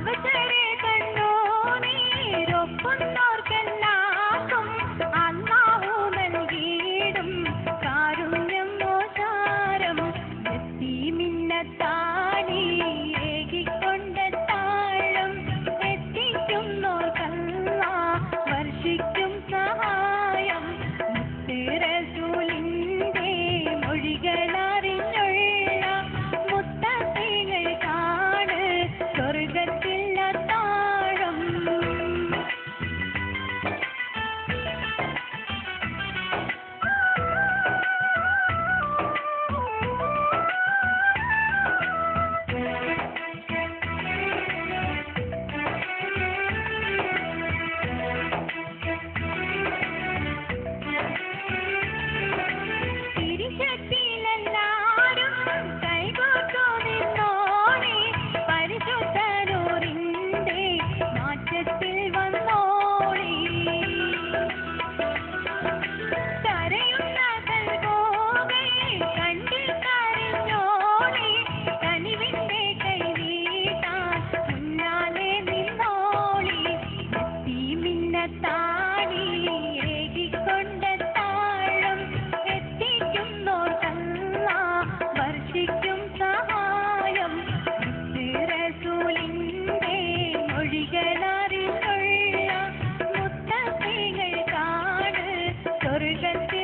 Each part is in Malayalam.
Love. സ്വർഗത്തിൽ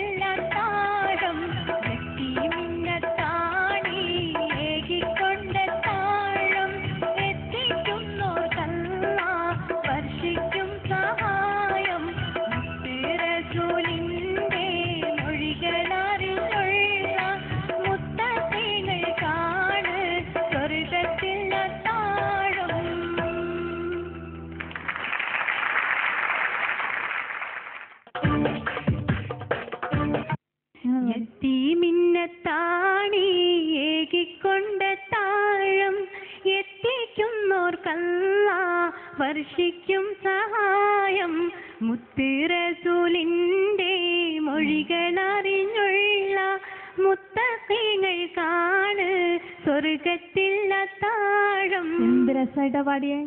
വർഷിക്കും സഹായം. മുത്തിറസൂലിന്റെ മൊഴികളറിഞ്ഞുള്ള മുത്തങ്ങൾ കാണ്. സ്വർഗത്തിൽ താഴം എന്ത് രസമായിട്ടാ പാടിയേ?